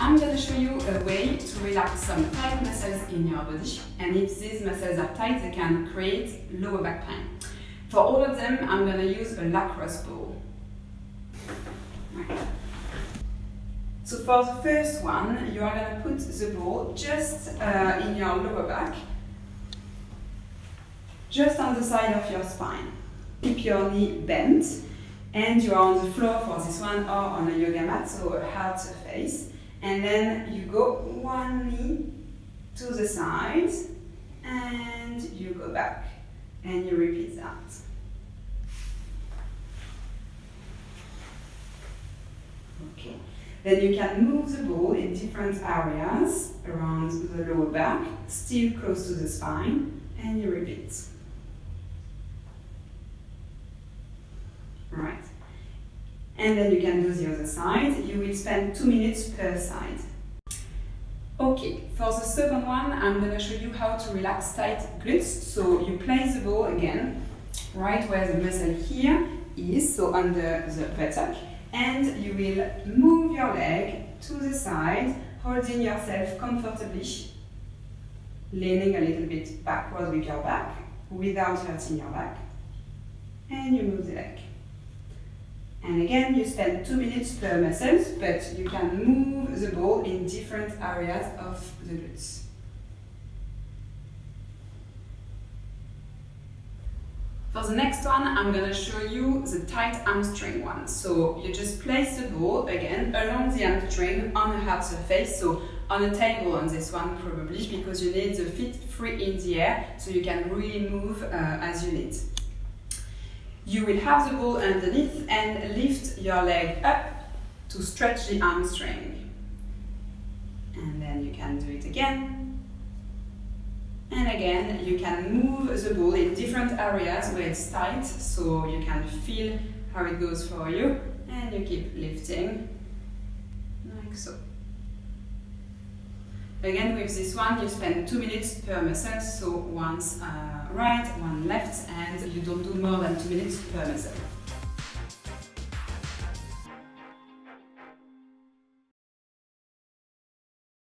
I'm going to show you a way to relax some tight muscles in your body and if these muscles are tight they can create lower back pain. For all of them I'm going to use a lacrosse ball. So for the first one you are going to put the ball just uh, in your lower back, just on the side of your spine. Keep your knee bent and you are on the floor for this one or on a yoga mat, so a hard surface and then you go one knee to the side and you go back and you repeat that. Okay. Then you can move the ball in different areas around the lower back, still close to the spine, and you repeat. Right and then you can do the other side. You will spend two minutes per side. Okay, for the second one, I'm going to show you how to relax tight glutes. So you place the ball again, right where the muscle here is, so under the buttock, and you will move your leg to the side, holding yourself comfortably, leaning a little bit backward with your back, without hurting your back, and you move the leg. And again, you spend two minutes per muscles, but you can move the ball in different areas of the glutes. For the next one, I'm going to show you the tight hamstring one. So you just place the ball again along the hamstring on a hard surface. So on a table on this one probably because you need the feet free in the air so you can really move uh, as you need. You will have the ball underneath and lift your leg up to stretch the hamstring. And then you can do it again. And again, you can move the ball in different areas where it's tight, so you can feel how it goes for you. And you keep lifting, like so. Again, with this one, you spend two minutes per muscle, so once uh, right, one left, and you don't do more than two minutes per muscle.